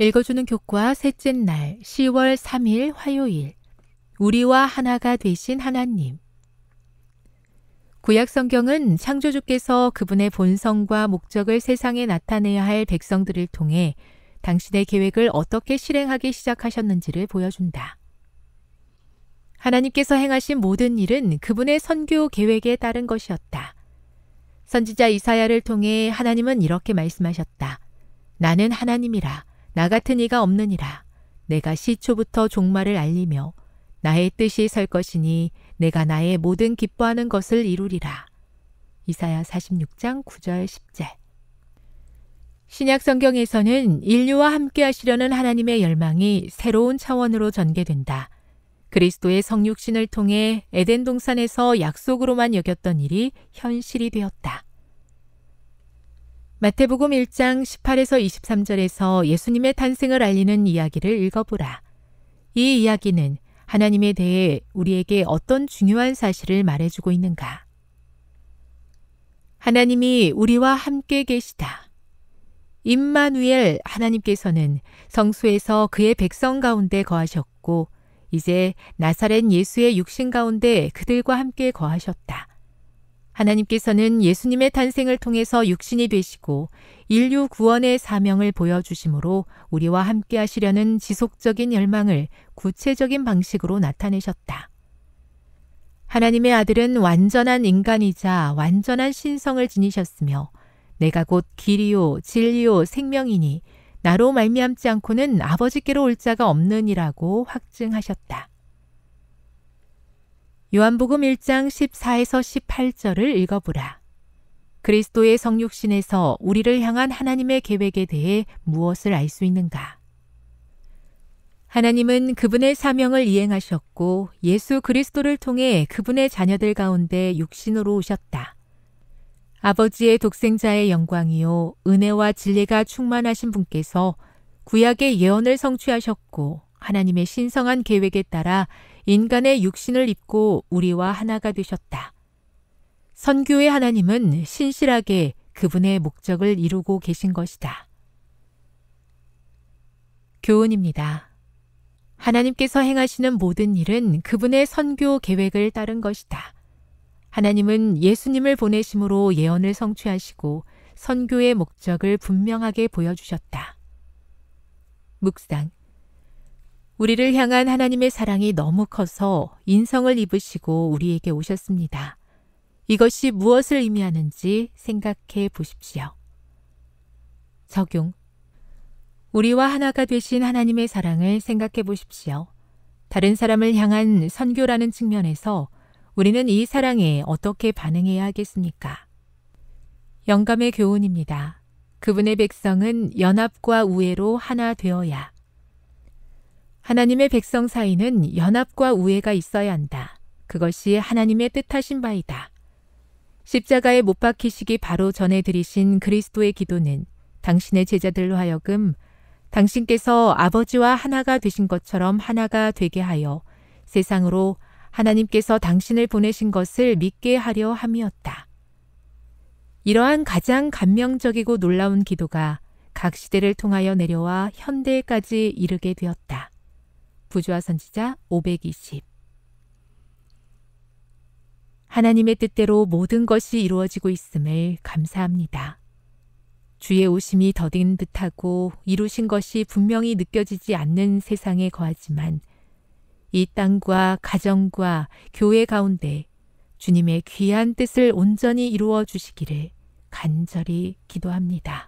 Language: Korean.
읽어주는 교과 셋째 날 10월 3일 화요일 우리와 하나가 되신 하나님 구약 성경은 창조주께서 그분의 본성과 목적을 세상에 나타내야 할 백성들을 통해 당신의 계획을 어떻게 실행하기 시작하셨는지를 보여준다. 하나님께서 행하신 모든 일은 그분의 선교 계획에 따른 것이었다. 선지자 이사야를 통해 하나님은 이렇게 말씀하셨다. 나는 하나님이라. 나 같은 이가 없느니라. 내가 시초부터 종말을 알리며 나의 뜻이 설 것이니 내가 나의 모든 기뻐하는 것을 이루리라. 이사야 46장 9절 10절. 신약 성경에서는 인류와 함께 하시려는 하나님의 열망이 새로운 차원으로 전개된다. 그리스도의 성육신을 통해 에덴 동산에서 약속으로만 여겼던 일이 현실이 되었다. 마태복음 1장 18에서 23절에서 예수님의 탄생을 알리는 이야기를 읽어보라. 이 이야기는 하나님에 대해 우리에게 어떤 중요한 사실을 말해주고 있는가? 하나님이 우리와 함께 계시다. 임마누엘 하나님께서는 성수에서 그의 백성 가운데 거하셨고 이제 나사렛 예수의 육신 가운데 그들과 함께 거하셨다. 하나님께서는 예수님의 탄생을 통해서 육신이 되시고 인류 구원의 사명을 보여주심으로 우리와 함께 하시려는 지속적인 열망을 구체적인 방식으로 나타내셨다. 하나님의 아들은 완전한 인간이자 완전한 신성을 지니셨으며 내가 곧 길이요 진리요 생명이니 나로 말미암지 않고는 아버지께로 올 자가 없느니라고 확증하셨다. 요한복음 1장 14에서 18절을 읽어보라. 그리스도의 성육신에서 우리를 향한 하나님의 계획에 대해 무엇을 알 수 있는가? 하나님은 그분의 사명을 이행하셨고 예수 그리스도를 통해 그분의 자녀들 가운데 육신으로 오셨다. 아버지의 독생자의 영광이요 은혜와 진리가 충만하신 분께서 구약의 예언을 성취하셨고 하나님의 신성한 계획에 따라 인간의 육신을 입고 우리와 하나가 되셨다. 선교의 하나님은 신실하게 그분의 목적을 이루고 계신 것이다. 교훈입니다. 하나님께서 행하시는 모든 일은 그분의 선교 계획을 따른 것이다. 하나님은 예수님을 보내심으로 예언을 성취하시고 선교의 목적을 분명하게 보여주셨다. 묵상. 우리를 향한 하나님의 사랑이 너무 커서 인성을 입으시고 우리에게 오셨습니다. 이것이 무엇을 의미하는지 생각해 보십시오. 적용. 우리와 하나가 되신 하나님의 사랑을 생각해 보십시오. 다른 사람을 향한 선교라는 측면에서 우리는 이 사랑에 어떻게 반응해야 하겠습니까? 영감의 교훈입니다. 그분의 백성은 연합과 우애로 하나 되어야 하나님의 백성 사이는 연합과 우애가 있어야 한다. 그것이 하나님의 뜻하신 바이다. 십자가에 못 박히시기 바로 전에 드리신 그리스도의 기도는 당신의 제자들로 하여금 당신께서 아버지와 하나가 되신 것처럼 하나가 되게 하여 세상으로 하나님께서 당신을 보내신 것을 믿게 하려 함이었다. 이러한 가장 감명적이고 놀라운 기도가 각 시대를 통하여 내려와 현대까지 이르게 되었다. 부조화 선지자 520 하나님의 뜻대로 모든 것이 이루어지고 있음을 감사합니다. 주의 오심이 더딘 듯하고 이루신 것이 분명히 느껴지지 않는 세상에 거하지만 이 땅과 가정과 교회 가운데 주님의 귀한 뜻을 온전히 이루어 주시기를 간절히 기도합니다.